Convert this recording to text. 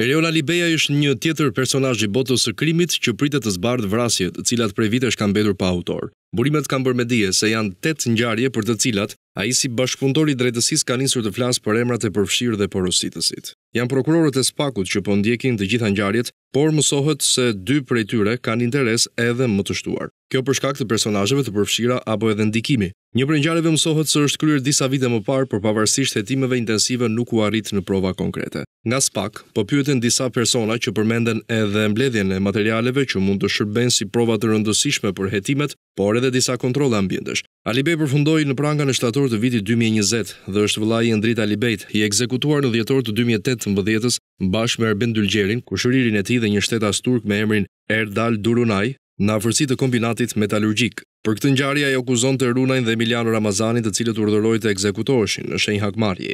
Erion Alibej është një tjetër personazh i botës së krimit që pritet të zbardhë vrasje, të cilat prej vitesh kanë mbetur pa autor. Burimet kanë bërë me dije se janë tetë ngjarje për të cilat ai si bashkëpunëtor i drejtësisë ka nisur të flasë për emrat e përfshirë dhe porositësit. Janë prokurorët e SPAK-ut që po ndjekin të gjitha ngjarjet, por mësohet se dy prej tyre kanë interes edhe më të shtuar. Kjo për shkak të personazheve të përfshira apo edhe ndikimi, Një prej ngjarjeve mësohet se është kryer disa vite më parë, por pavarësisht hetimeve intensive nuk u arrit në prova konkrete. Nga SPAK, po pyeten disa persona që përmenden edhe mbledhjen e materialeve që mund të shërbejnë si prova të rëndësishme për hetimet, por edhe disa kontrolle ambientesh. Alibej përfundoi në pranga në shtator të vitit dy mijë e njëzet dhe është vëllai i Endrit Alibejt, i ekzekutuar në dhjetor të dy mijë e tetëmbëdhjetë-s bashkë me Arben Dylgjerin, kushëririn e tij dhe një shtetas turk me emrin Erdal Durunay, në afërsi të kombinatit metalurgjik. Për këtë ngjarje ai akuzonte Runajn dhe Emiliano Ramazanin të cilët urdhëroi të ekzekutoheshin, në shenjë hakmarrjeje.